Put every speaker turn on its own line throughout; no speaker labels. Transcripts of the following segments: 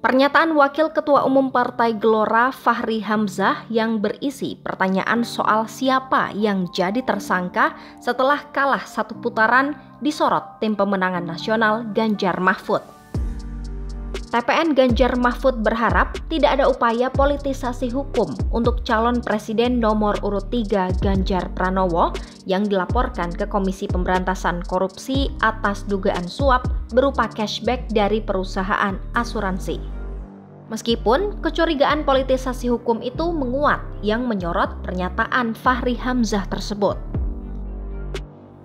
Pernyataan Wakil Ketua Umum Partai Gelora Fahri Hamzah yang berisi pertanyaan soal siapa yang jadi tersangka setelah kalah satu putaran disorot tim pemenangan nasional Ganjar Mahfud. TPN Ganjar Mahfud berharap tidak ada upaya politisasi hukum untuk calon presiden nomor urut 3 Ganjar Pranowo yang dilaporkan ke Komisi Pemberantasan Korupsi atas dugaan suap berupa cashback dari perusahaan asuransi. Meskipun kecurigaan politisasi hukum itu menguat yang menyorot pernyataan Fahri Hamzah tersebut.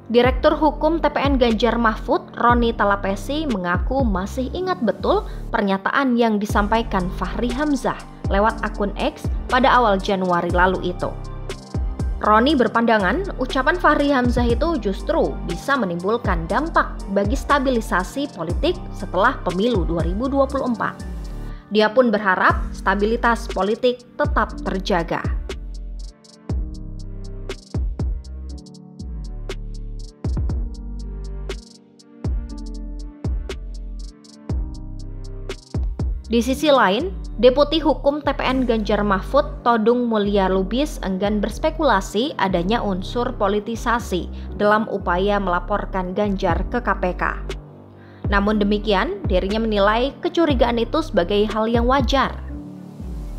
Direktur Hukum TPN Ganjar Mahfud, Roni Talapesi, mengaku masih ingat betul pernyataan yang disampaikan Fahri Hamzah lewat akun X pada awal Januari lalu itu. Roni berpandangan ucapan Fahri Hamzah itu justru bisa menimbulkan dampak bagi stabilisasi politik setelah pemilu 2024. Dia pun berharap stabilitas politik tetap terjaga. Di sisi lain, Deputi Hukum TPN Ganjar Mahfud Todung Mulia Lubis enggan berspekulasi adanya unsur politisasi dalam upaya melaporkan Ganjar ke KPK. Namun demikian, dirinya menilai kecurigaan itu sebagai hal yang wajar.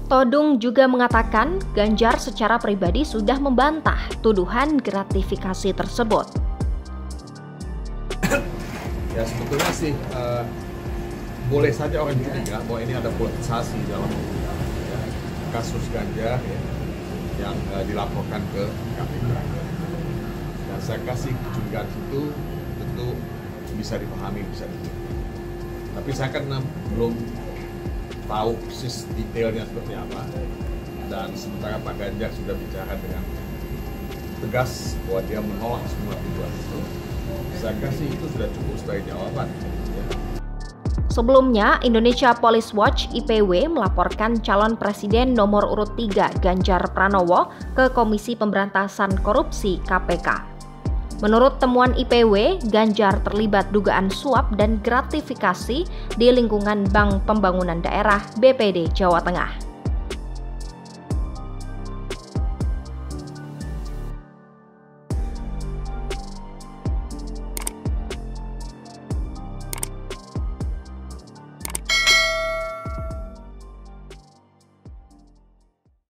Todung juga mengatakan Ganjar secara pribadi sudah membantah tuduhan gratifikasi tersebut.
Ya sebetulnya sih uh, boleh saja orang curiga bahwa ini ada politisasi dalam ya, kasus ganja ya, yang uh, dilaporkan ke KPK. Dan saya kasih kecurigaan itu tentu bisa dipahami, bisa dipahami. Tapi saya kan belum tahu persis detailnya seperti apa. Dan sementara Pak Ganjar sudah bicara dengan tegas bahwa dia menolak semua tuduhan itu, saya kasih itu sudah cukup sebagai jawaban.
Sebelumnya, Indonesia Police Watch IPW melaporkan calon presiden nomor urut 3 Ganjar Pranowo ke Komisi Pemberantasan Korupsi KPK. Menurut temuan IPW, Ganjar terlibat dugaan suap dan gratifikasi di lingkungan Bank Pembangunan Daerah BPD Jawa Tengah.